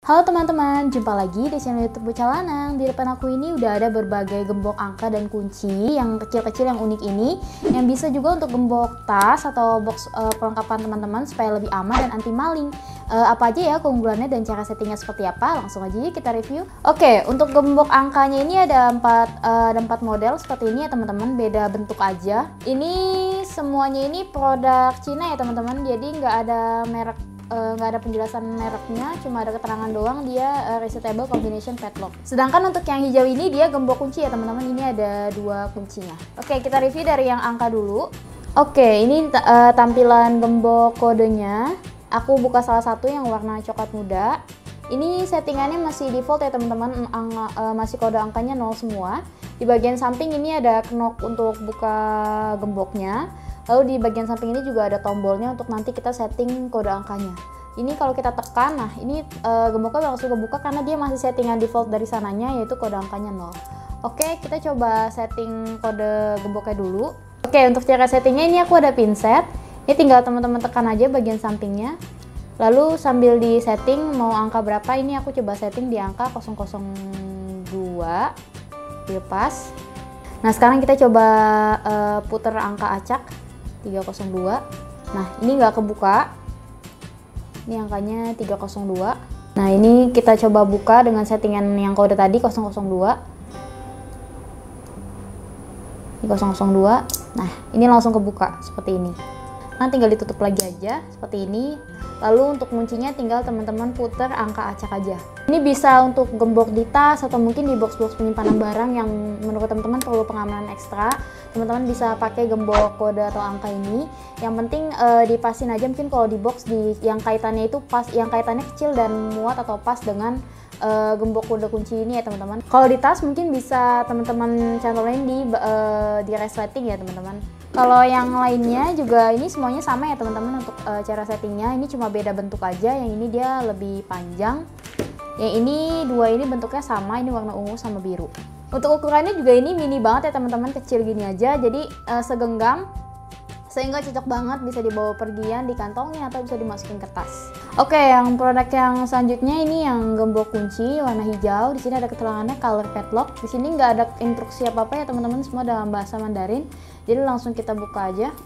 Halo teman-teman, jumpa lagi di channel YouTube Bucalanang. Di depan aku ini udah ada berbagai gembok angka dan kunci yang kecil-kecil yang unik ini yang bisa juga untuk gembok tas atau box uh, perlengkapan teman-teman supaya lebih aman dan anti maling. Uh, apa aja ya keunggulannya dan cara settingnya seperti apa? Langsung aja kita review. Oke, untuk gembok angkanya ini ada empat uh, ada empat model seperti ini ya teman-teman, beda bentuk aja. Ini semuanya ini produk Cina ya teman-teman, jadi nggak ada merek nggak uh, ada penjelasan mereknya, cuma ada keterangan doang dia uh, resetable combination padlock. Sedangkan untuk yang hijau ini dia gembok kunci ya teman-teman, ini ada dua kuncinya. Oke, kita review dari yang angka dulu. Oke, ini uh, tampilan gembok kodenya. Aku buka salah satu yang warna coklat muda. Ini settingannya masih default ya teman-teman, uh, masih kode angkanya 0 semua. Di bagian samping ini ada knob untuk buka gemboknya. Lalu di bagian samping ini juga ada tombolnya untuk nanti kita setting kode angkanya. Ini kalau kita tekan, nah ini e, gemboknya langsung kebuka karena dia masih settingan default dari sananya yaitu kode angkanya 0. Oke, kita coba setting kode gemboknya dulu. Oke, untuk cara settingnya ini aku ada pinset. Ini tinggal teman-teman tekan aja bagian sampingnya. Lalu sambil di setting mau angka berapa, ini aku coba setting di angka 002. Dilepas. Nah, sekarang kita coba uh, puter angka acak 302 nah ini nggak kebuka. Ini angkanya 302 nah ini kita coba buka dengan settingan yang kode tadi 002 ini 002 nah ini langsung kebuka seperti ini nah tinggal ditutup lagi aja seperti ini Lalu untuk kuncinya tinggal teman-teman putar angka acak aja. Ini bisa untuk gembok di tas atau mungkin di box-box penyimpanan barang yang menurut teman-teman perlu pengamanan ekstra. Teman-teman bisa pakai gembok kode atau angka ini. Yang penting uh, dipasin aja mungkin kalau di box di yang kaitannya itu pas, yang kaitannya kecil dan muat atau pas dengan uh, gembok kode kunci ini ya teman-teman. Kalau di tas mungkin bisa teman-teman cantolin di uh, di resleting ya teman-teman. Kalau yang lainnya juga ini semuanya sama ya teman-teman untuk uh, cara settingnya. Ini cuma beda bentuk aja. Yang ini dia lebih panjang. Yang ini dua ini bentuknya sama. Ini warna ungu sama biru. Untuk ukurannya juga ini mini banget ya teman-teman, kecil gini aja. Jadi uh, segenggam sehingga cocok banget bisa dibawa pergian di kantongnya atau bisa dimasukin kertas. Oke, yang produk yang selanjutnya ini yang gembok kunci warna hijau. Di sini ada keterangannya color padlock. Di sini nggak ada instruksi apa apa ya teman-teman, semua dalam bahasa Mandarin. Jadi langsung kita buka aja.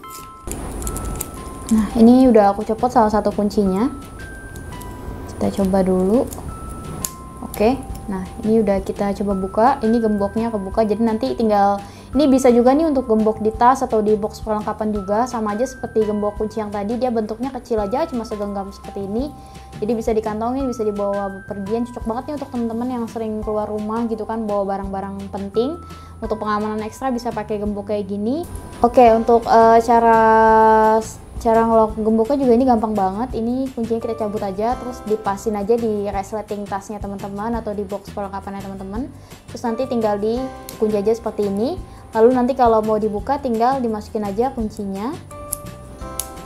Nah, ini udah aku copot salah satu kuncinya. Kita coba dulu. Oke. Nah, ini udah kita coba buka. Ini gemboknya kebuka. Jadi nanti tinggal ini bisa juga nih untuk gembok di tas atau di box perlengkapan juga, sama aja seperti gembok kunci yang tadi, dia bentuknya kecil aja, cuma segenggam seperti ini. Jadi bisa dikantongin, bisa dibawa pergian, cocok banget nih untuk teman-teman yang sering keluar rumah gitu kan, bawa barang-barang penting. Untuk pengamanan ekstra bisa pakai gembok kayak gini. Oke, untuk uh, cara cara ngelok gemboknya juga ini gampang banget ini kuncinya kita cabut aja terus dipasin aja di resleting tasnya teman-teman atau di box perlengkapannya teman-teman terus nanti tinggal di kunci aja seperti ini lalu nanti kalau mau dibuka tinggal dimasukin aja kuncinya.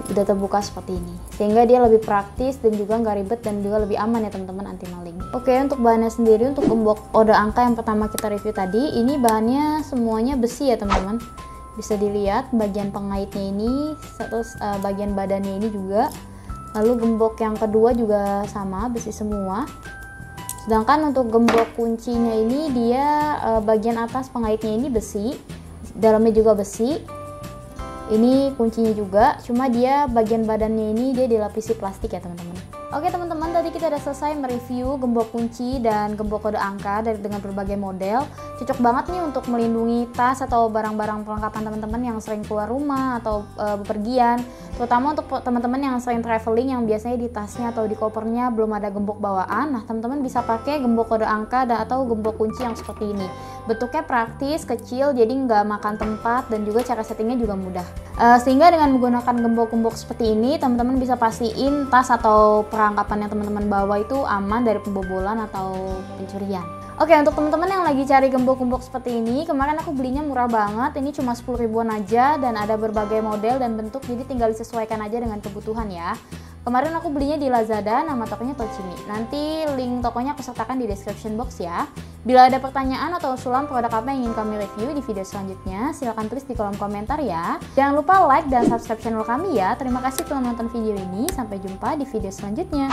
Udah terbuka seperti ini. Sehingga dia lebih praktis dan juga nggak ribet dan juga lebih aman ya teman-teman anti maling. Oke untuk bahannya sendiri untuk gembok kode angka yang pertama kita review tadi ini bahannya semuanya besi ya teman-teman. Bisa dilihat bagian pengaitnya ini terus uh, bagian badannya ini juga. Lalu gembok yang kedua juga sama besi semua. Sedangkan untuk gembok kuncinya ini dia uh, bagian atas pengaitnya ini besi dalamnya juga besi ini kuncinya juga cuma dia bagian badannya ini dia dilapisi plastik ya teman-teman Oke teman-teman, tadi kita udah selesai mereview gembok kunci dan gembok kode angka dari dengan berbagai model. Cocok banget nih untuk melindungi tas atau barang-barang perlengkapan teman-teman yang sering keluar rumah atau e, bepergian. Terutama untuk teman-teman yang sering traveling yang biasanya di tasnya atau di kopernya belum ada gembok bawaan. Nah, teman-teman bisa pakai gembok kode angka atau gembok kunci yang seperti ini. Bentuknya praktis, kecil, jadi nggak makan tempat dan juga cara settingnya juga mudah. E, sehingga dengan menggunakan gembok-gembok seperti ini, teman-teman bisa pastiin tas atau perlengkapan yang teman-teman bawa itu aman dari pembobolan atau pencurian. Oke, untuk teman-teman yang lagi cari gembok-gembok seperti ini, kemarin aku belinya murah banget. Ini cuma 10 ribuan aja dan ada berbagai model dan bentuk, jadi tinggal disesuaikan aja dengan kebutuhan ya. Kemarin aku belinya di Lazada, nama tokonya Tochimi. Nanti link tokonya aku sertakan di description box ya. Bila ada pertanyaan atau usulan produk apa yang ingin kami review di video selanjutnya, silahkan tulis di kolom komentar ya. Jangan lupa like dan subscribe channel kami ya. Terima kasih telah menonton video ini. Sampai jumpa di video selanjutnya.